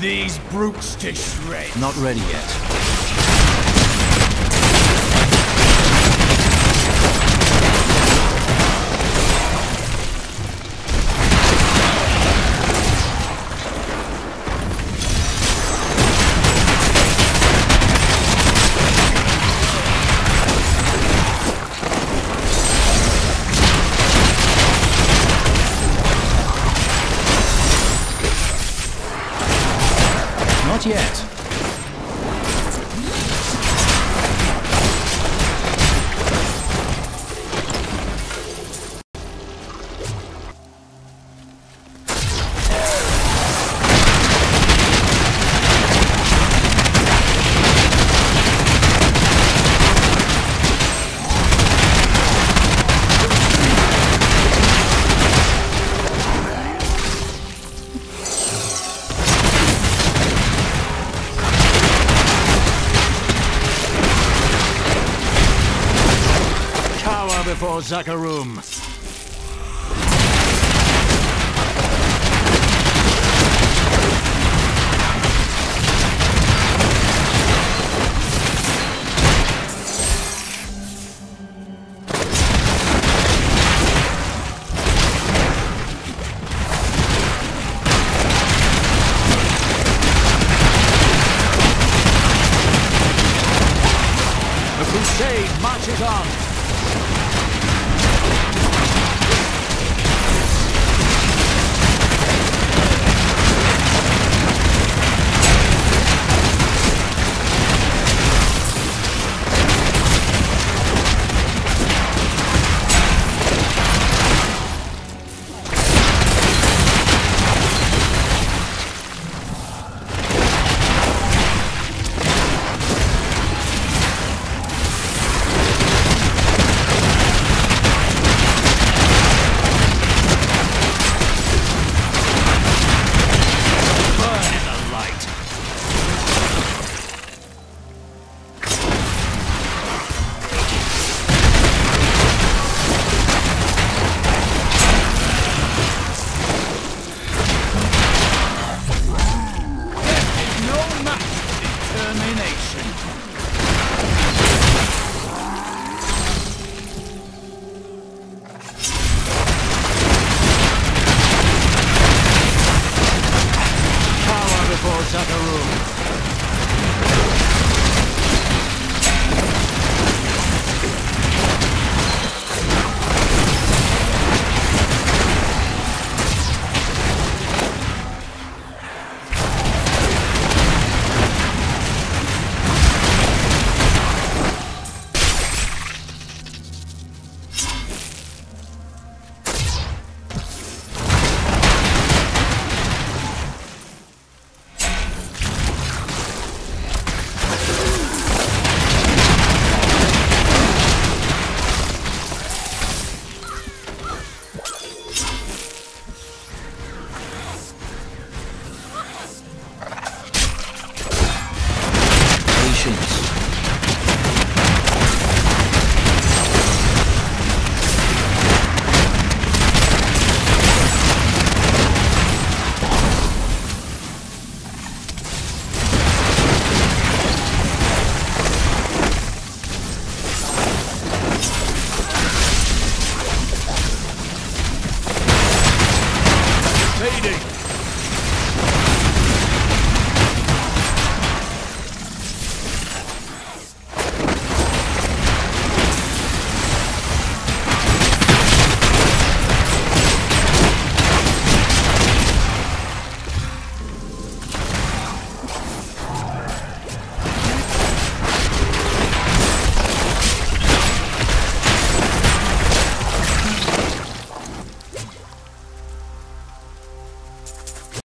these brutes to shreds. Not ready yet. Not yet. Cower before Zakarum. The crusade marches on.